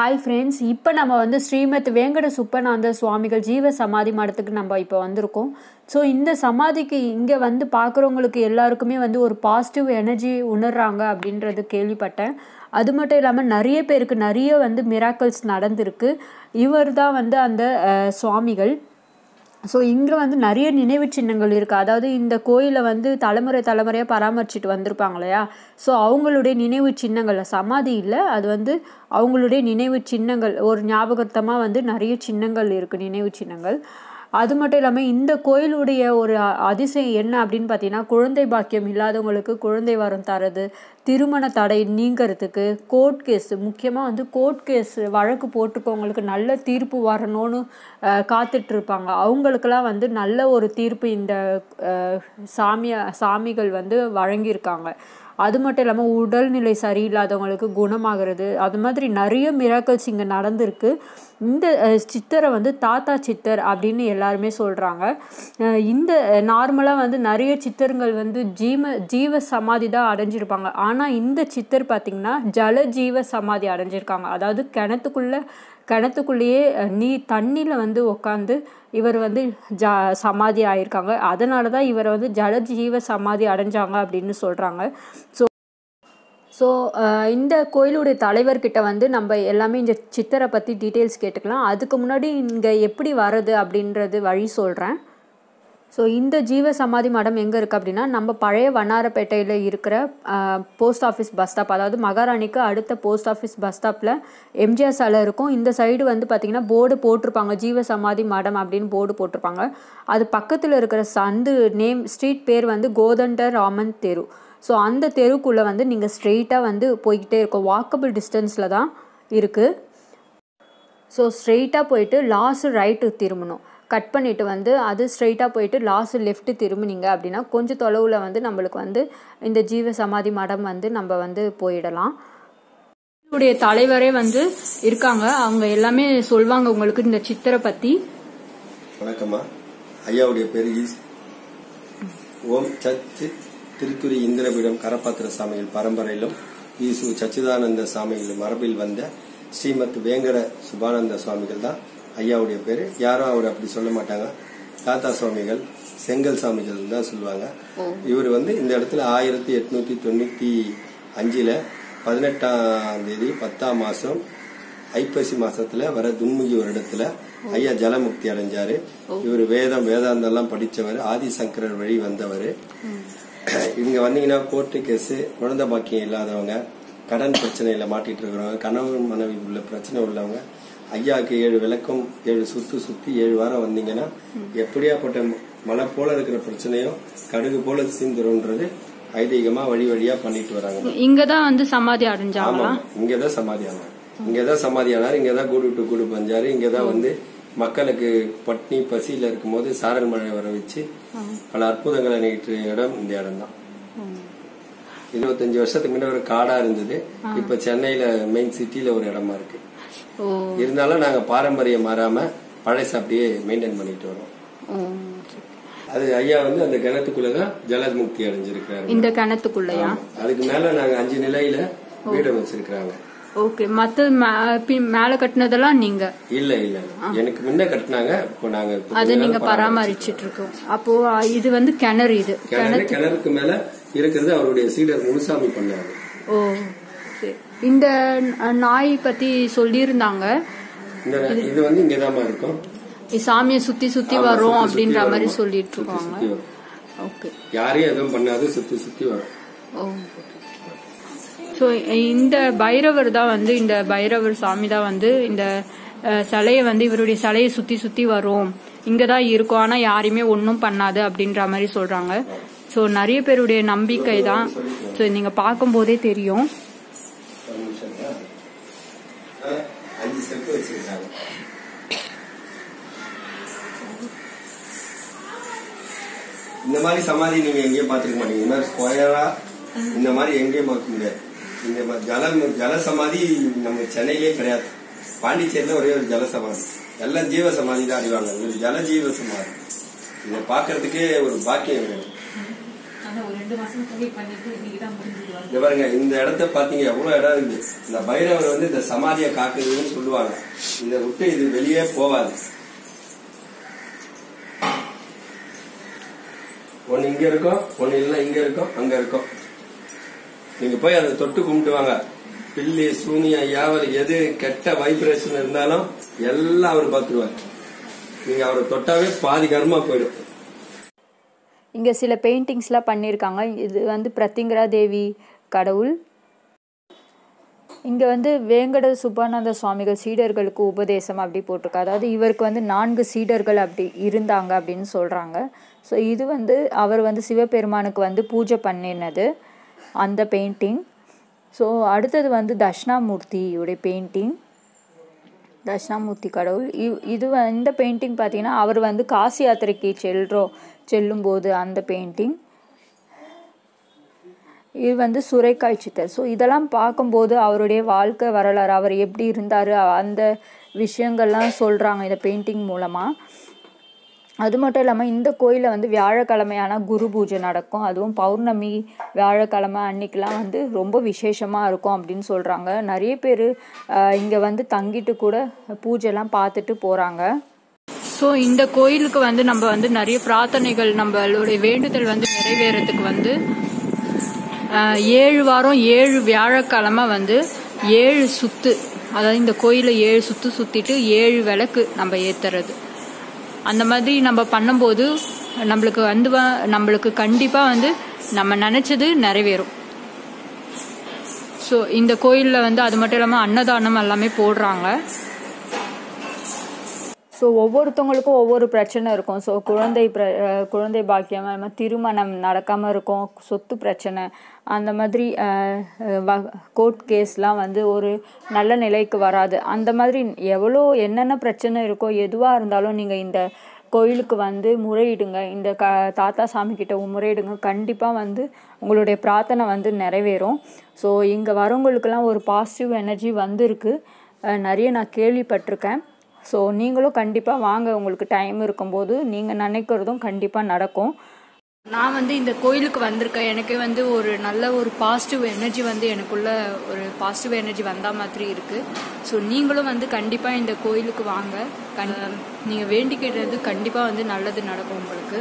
Hi friends இப்போ நம்ம வந்து ஸ்ரீமத் வேங்கட சுப்பநாத சுவாமிகள் ஜீவ சமாதி மடத்துக்கு நம்ம இப்போ வந்திருக்கோம். ஸோ இந்த சமாதிக்கு இங்கே வந்து பார்க்குறவங்களுக்கு எல்லாருக்குமே வந்து ஒரு பாசிட்டிவ் எனர்ஜி உணர்றாங்க அப்படின்றது கேள்விப்பட்டேன். அது மட்டும் இல்லாமல் நிறைய பேருக்கு நிறைய வந்து மிராக்கல்ஸ் நடந்திருக்கு. இவர் தான் வந்து அந்த சுவாமிகள். ஸோ இங்கே வந்து நிறைய நினைவு சின்னங்கள் இருக்குது அதாவது இந்த கோயிலை வந்து தலைமுறை தலைமுறையாக பராமரிச்சுட்டு வந்திருப்பாங்க இல்லையா? ஸோ அவங்களுடைய நினைவு சின்னங்கள் சமாதி இல்லை அது வந்து அவங்களுடைய நினைவு சின்னங்கள் ஒரு ஞாபகத்தமாக வந்து நிறைய சின்னங்கள் இருக்குது நினைவு சின்னங்கள். அது மட்டும் இல்லாமல் இந்த கோயிலுடைய ஒரு அதிசயம் என்ன அப்படின்னு பார்த்தீங்கன்னா குழந்தை பாக்கியம் இல்லாதவங்களுக்கு குழந்தை வரம் தரது திருமண தடை நீங்கிறதுக்கு கோர்ட் கேஸ் முக்கியமாக வந்து கோர்ட் கேஸ் வழக்கு போட்டுக்கவங்களுக்கு நல்ல தீர்ப்பு வரணும்னு காத்துட்ருப்பாங்க. அவங்களுக்கெல்லாம் வந்து நல்ல ஒரு தீர்ப்பு இந்த சாமிய சாமிகள் வந்து வழங்கியிருக்காங்க. அது மட்டும் இல்லாமல் உடல்நிலை சரியில்லாதவங்களுக்கு குணமாகிறது அது மாதிரி நிறைய மிராக்கல்ஸ் இங்கே நடந்திருக்கு. இந்த சித்தரை வந்து தாத்தா சித்தர் அப்படின்னு எல்லாருமே சொல்கிறாங்க இந்த நார்மலாக வந்து நிறைய சித்தர்கள் வந்து ஜீவ ஜீவ சமாதி தான் அடைஞ்சிருப்பாங்க. ஆனால் இந்த சித்தர் பார்த்திங்கன்னா ஜல ஜீவ சமாதி அடைஞ்சிருக்காங்க. அதாவது கிணத்துக்குள்ளே கிணத்துக்குள்ளேயே நீ தண்ணியில் வந்து உட்காந்து இவர் வந்து ஜ சமாதி ஆயிருக்காங்க. அதனால தான் இவரை வந்து ஜல ஜீவ சமாதி அடைஞ்சாங்க அப்படின்னு சொல்கிறாங்க ஸோ ஸோ uh, இந்த கோயிலுடைய தலைவர்கிட்ட வந்து நம்ம எல்லாமே இந்த சித்தரை பற்றி டீட்டெயில்ஸ் கேட்டுக்கலாம். அதுக்கு முன்னாடி இங்கே எப்படி வர்றது அப்படின்றது வழி சொல்கிறேன் ஸோ இந்த ஜீவ சமாதி மடம் எங்கே இருக்குது அப்படின்னா நம்ம பழைய வண்ணாரப்பேட்டையில் இருக்கிற போஸ்ட் ஆஃபீஸ் பஸ் ஸ்டாப் அதாவது மகாராணிக்கு அடுத்த போஸ்ட் ஆஃபீஸ் பஸ் ஸ்டாப்பில் எம்ஜிஆர் சாலை இருக்கும். இந்த சைடு வந்து பார்த்திங்கன்னா போர்டு போட்டிருப்பாங்க. ஜீவ சமாதி மடம் அப்படின்னு போர்டு போட்டிருப்பாங்க. அது பக்கத்தில் இருக்கிற சந்து நேம் ஸ்ட்ரீட் பேர் வந்து கோதண்டர் ராமன் தெரு. ஸோ அந்த தெருக்குள்ளே வந்து நீங்கள் ஸ்ட்ரெயிட்டாக வந்து போய்கிட்டே இருக்கும். வாக்கபிள் டிஸ்டன்ஸில் தான் இருக்குது ஸோ ஸ்ட்ரெயிட்டாக போயிட்டு லாஸ்ட் ரைட்டு திரும்பணும். கட் பண்ணிவிட்டு வந்து அது ஸ்ட்ரெயிட்டாக போயிட்டு லாஸ்ட் லெஃப்ட்டு திரும்பினீங்க அப்படின்னா கொஞ்சம் தொலைவில் வந்து நம்மளுக்கு வந்து இந்த ஜீவ சமாதி மடம் வந்து நம்ம வந்து போயிடலாம். உடைய தலைவரே வந்து இருக்காங்க. அவங்க எல்லாமே சொல்வாங்க உங்களுக்கு இந்த சித்திரை பற்றி வணக்கம்மா. ஐயாவுடைய பேர் ஓம் சச்சி திருத்துறை இந்திரபீடம் கரபாத்திர சாமிகள் பரம்பரையிலும் ஈசு சச்சிதானந்த சாமிகள் மரபில் வந்த ஸ்ரீமத் வேங்கட சுபானந்த சுவாமிகள் தான் ஐயாவுடைய பேரு. யாரும் அவர் அப்படி சொல்ல மாட்டாங்க. தாத்தா சுவாமிகள் செங்கல் சாமிகள் தான் சொல்லுவாங்க. இவர் வந்து இந்த இடத்துல ஆயிரத்தி எட்நூத்தி தொண்ணூத்தி அஞ்சுல பதினெட்டாம் தேதி பத்தாம் மாசம் ஐப்பசி மாசத்துல வர துன்முகி வருடத்துல ஐயா ஜலமுக்தி அடைஞ்சாரு. இவர் வேதம் வேதாந்தம் எல்லாம் படிச்சவர் ஆதிசங்கரர் வழி வந்தவர். இங்க வந்தீங்கன்னா கோர்ட்டு கேஸ் குழந்தை பாக்கியம் இல்லாதவங்க கடன் பிரச்சனையில மாட்டிட்டு இருக்கிறவங்க கணவன் மனைவி உள்ள பிரச்சனை உள்ளவங்க ஐயாவுக்கு ஏழு விளக்கம் ஏழு சுத்து சுத்தி ஏழு வாரம் வந்தீங்கன்னா எப்படியாப்பட்ட மலை போல இருக்கிற பிரச்சனையும் கடுகு போல சீந்துரும்ன்றது ஐதீகமா வழி வழியா பண்ணிட்டு வராங்க. இங்கே தான் வந்து சமாதி அடைஞ்சாங்களா? ஆமா இங்கதான் சமாதி ஆனார். இங்கதான் சமாதி ஆனார் இங்கதான் கூடு விட்டு கூடு பஞ்சாரு இங்கதான் வந்து மக்களுக்கு பட்னி பசியில இருக்கும்போது சாரல் மழை வர வச்சு பல அற்புதங்களை நிகழ்த்திய இடம் இந்த இடம் தான் இருபத்தஞ்சு வருஷத்துக்கு முன்ன ஒரு காடா இருந்தது. இப்ப சென்னையில மெயின் சிட்டில ஒரு இடமா இருக்கு. இருந்தாலும் நாங்க பாரம்பரியம் மாறாம பழச அப்படியே மெயின்டைன் பண்ணிட்டு வரோம். அது ஐயா வந்து அந்த கிணத்துக்குள்ளதான் ஜலமுக்தி அடைஞ்சிருக்கிறாரு. இந்த கிணத்துக்குள்ளயா. அதுக்கு மேல நாங்க அஞ்சு நிலையில வீடு வச்சிருக்கிறாங்க ஓகே மற்ற மேலே கட்டினதெல்லாம் நீங்க. இல்ல இல்ல எனக்கு முன்ன கட்டினாங்க இப்போ நாங்க அதை நீங்க பராமரிச்சிட்டு இருக்கோம். அப்போ இது வந்து கிணறு இது. கிணறு கிணறுக்கு மேல இருக்கிறது அவருடைய சீடர் முனுசாமி பண்ணாரு. ஓ. இந்த நாய் பத்தி சொல்லியிருந்தாங்க. இது வந்து இங்கதாம்மா இருக்கும். சாமியை சுத்தி சுத்தி வரும் அப்படின்ற மாதிரி. சொல்லிட்டு இருக்காங்க. ஓகே யாரையும் எதுவும் பண்ணாது சுத்தி சுத்தி வரும். ஓ ஸோ இந்த பைரவர் தான் வந்து இந்த பைரவர் சாமி தான் வந்து இந்த சிலையை வந்து இவருடைய சிலையை சுத்தி சுத்தி வரும். இங்க தான் இருக்கும். ஆனா யாரையுமே ஒன்றும் பண்ணாது அப்படின்ற மாதிரி சொல்றாங்க. ஸோ நிறைய பேருடைய நம்பிக்கை தான். ஸோ நீங்க பார்க்கும் போதே தெரியும். இந்த மாதிரி சமாதி நீங்க எங்கேயும் பாத்துருக்க மாட்டீங்க. இந்த மாதிரி ஸ்கொயரா இந்த மாதிரி எங்கேயும் பார்க்க முடியாது. இந்த ஜலம் ஜல சமாதி நம்ம சென்னையிலே கிடையாது. பாண்டிச்சேரியில ஒரே ஒரு ஜல சமாதி எல்லாம் ஜீவ சமாதி தான் அறிவாங்க. இது ஜல ஜீவ சமாதி இதை பாக்குறதுக்கே ஒரு பாக்கியம் வேணும். இந்த பாருங்க இந்த இடத்த பாத்தீங்க எவ்வளவு இடம் இருக்கு. இந்த பைரவர் வந்து இந்த சமாதியை காக்குதுன்னு சொல்லுவாங்க. இதை விட்டு இது வெளியே போவாது ஒன்னு இங்க இருக்கும் ஒன்னு இல்ல இங்க இருக்கும் அங்க இருக்கும் நீங்க போய் அதை தொட்டு கும்பிட்டு வாங்க. பில்லி சூனியம் யாவர் எது கெட்ட வைப்ரேஷன் இருந்தாலும் எல்லாம் அவர் பார்த்துருவார். நீங்க அவரை தொட்டாவே பாதி கர்மா போயிடும். இங்க சில பெயிண்டிங்ஸ்லாம் பண்ணியிருக்காங்க இது வந்து பிரத்திங்கரா தேவி கடவுள். இங்கே வந்து வேங்கட சுப்பானந்த சுவாமிகள் சீடர்களுக்கு உபதேசம் அப்படி போட்டிருக்கு. அதாவது இவருக்கு வந்து நான்கு சீடர்கள் அப்படி இருந்தாங்க அப்படின்னு சொல்கிறாங்க ஸோ இது வந்து அவர் வந்து சிவபெருமானுக்கு வந்து பூஜை பண்ணினது. அந்த பெயிண்டிங் ஸோ அடுத்தது வந்து தட்சிணாமூர்த்தியுடைய பெயிண்டிங் தட்சிணாமூர்த்தி கடவுள். இவ் இது இந்த பெயிண்டிங் பார்த்தீங்கன்னா அவர் வந்து காசி யாத்திரைக்கு செல்றோம் செல்லும்போது அந்த பெயிண்டிங் இது வந்து சுரைக்காய் சித்தர் ஸோ இதெல்லாம் பார்க்கும்போது அவருடைய வாழ்க்கை வரலாறு அவர் எப்படி இருந்தார் அந்த விஷயங்கள்லாம் சொல்கிறாங்க இந்த பெயிண்டிங் மூலமாக அது மட்டும் இல்லாமல் இந்த கோயிலில் வந்து வியாழக்கிழமையான குரு பூஜை நடக்கும். அதுவும் பௌர்ணமி வியாழக்கிழமை அன்னைக்கெலாம் வந்து ரொம்ப விசேஷமாக இருக்கும் அப்படின்னு சொல்கிறாங்க நிறைய பேர் இங்கே வந்து தங்கிட்டு கூட பூஜைலாம் பார்த்துட்டு போகிறாங்க ஸோ இந்த கோயிலுக்கு வந்து நம்ம வந்து நிறைய பிரார்த்தனைகள் நம்மளுடைய வேண்டுதல் வந்து நிறைவேறதுக்கு வந்து ஏழு வாரம் ஏழு வியாழக்கிழமை வந்து ஏழு சுத்து அதாவது இந்த கோயிலை ஏழு சுத்து சுத்திட்டு ஏழு விளக்கு நம்ம ஏத்துறது. அந்த மாதிரி நம்ம பண்ணும்போது நம்மளுக்கு வந்து வ- நம்மளுக்கு கண்டிப்பாக வந்து நம்ம நினச்சது நிறைவேறும். ஸோ இந்த கோயிலில் வந்து அது மட்டும் இல்லாமல் அன்னதானம் எல்லாமே போடுறாங்க. ஸோ ஒவ்வொருத்தவங்களுக்கும் ஒவ்வொரு பிரச்சனை இருக்கும். ஸோ குழந்தை பிர குழந்தை பாக்கியம் அது மாதிரி திருமணம் நடக்காமல் இருக்கும். சொத்து பிரச்சனை அந்த மாதிரி வ கோர்ட் கேஸ்லாம் வந்து ஒரு நல்ல நிலைக்கு வராது. அந்த மாதிரி எவ்வளோ என்னென்ன பிரச்சனை இருக்கோ எதுவாக இருந்தாலும் நீங்கள் இந்த கோயிலுக்கு வந்து முறையிடுங்க. இந்த க தாத்தா சாமி கிட்ட முறையிடுங்க. கண்டிப்பாக வந்து உங்களுடைய பிரார்த்தனை வந்து நிறைவேறும். ஸோ இங்கே வரவங்களுக்கெல்லாம் ஒரு பாசிட்டிவ் எனர்ஜி வந்திருக்கு. நிறைய நான் கேள்விப்பட்டிருக்கேன். ஸோ நீங்களும் கண்டிப்பாக வாங்க. உங்களுக்கு டைம் இருக்கும்போது நீங்கள் நினைக்கிறதும் கண்டிப்பாக நடக்கும். நான் வந்து இந்த கோயிலுக்கு வந்திருக்கேன். எனக்கு வந்து ஒரு நல்ல ஒரு பாசிட்டிவ் எனர்ஜி வந்து எனக்குள்ள ஒரு பாசிட்டிவ் எனர்ஜி வந்தா மாதிரி இருக்கு. ஸோ நீங்களும் வந்து கண்டிப்பாக இந்த கோயிலுக்கு வாங்க. கண் நீங்கள் வேண்டிக்கிட்டது கண்டிப்பாக வந்து நல்லது நடக்கும் உங்களுக்கு.